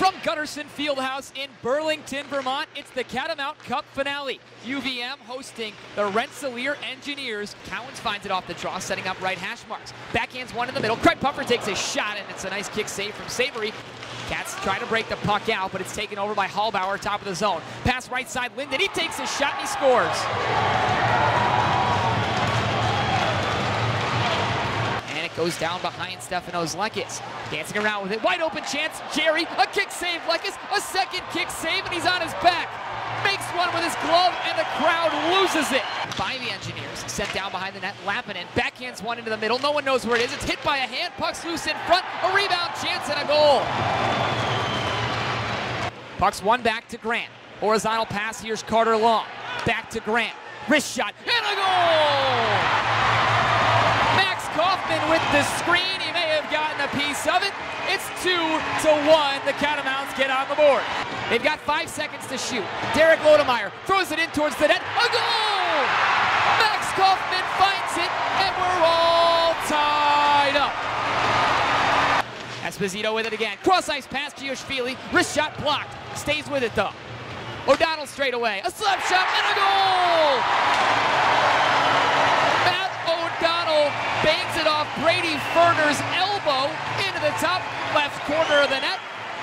From Gutterson Fieldhouse in Burlington, Vermont, it's the Catamount Cup finale. UVM hosting the Rensselaer Engineers. Cowens finds it off the draw, setting up right hash marks. Backhands one in the middle. Craig Puffer takes a shot, and it's a nice kick save from Savory. Cats try to break the puck out, but it's taken over by Hallbauer, top of the zone. Pass right side, Linden. He takes a shot and he scores. Goes down behind Stefanos Lekkas. Dancing around with it. Wide open chance. Jerry, a kick save. Lekkas, a second kick save, and he's on his back. Makes one with his glove, and the crowd loses it. By the Engineers, sent down behind the net. Lappinen backhands one into the middle. No one knows where it is. It's hit by a hand. Puck's loose in front. A rebound chance and a goal. Puck's one back to Grant. Horizontal pass. Here's Carter Long. Back to Grant. Wrist shot and a goal. Kaufman with the screen. He may have gotten a piece of it. It's two to one. The Catamounts get on the board. They've got five seconds to shoot. Derek Lodermeier throws it in towards the net. A goal! Max Kaufman finds it, and we're all tied up. Esposito with it again. Cross ice pass, Gioshvili. Wrist shot blocked. Stays with it though. O'Donnell straight away. A slap shot and a goal! Ferner's elbow into the top left corner of the net.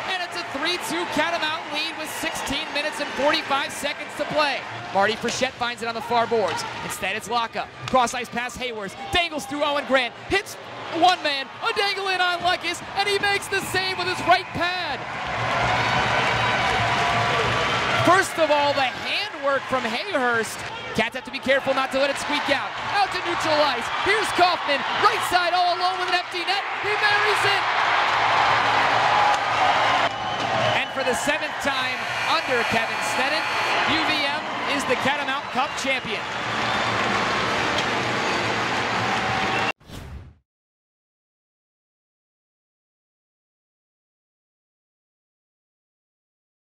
And it's a 3-2 Catamount lead with 16 minutes and 45 seconds to play. Marty Frechette finds it on the far boards. Instead, it's lockup. Cross ice pass Hayworth. Dangles through Owen Grant. Hits one man. A dangle in on Lekkas. And he makes the save with his right pad. First of all, the handwork from Hayhurst. Cats have to be careful not to let it squeak out. Out to neutralize. Here's Kaufman, right side all alone with an empty net. He marries it. And for the seventh time under Kevin Sneddon, UVM is the Catamount Cup champion.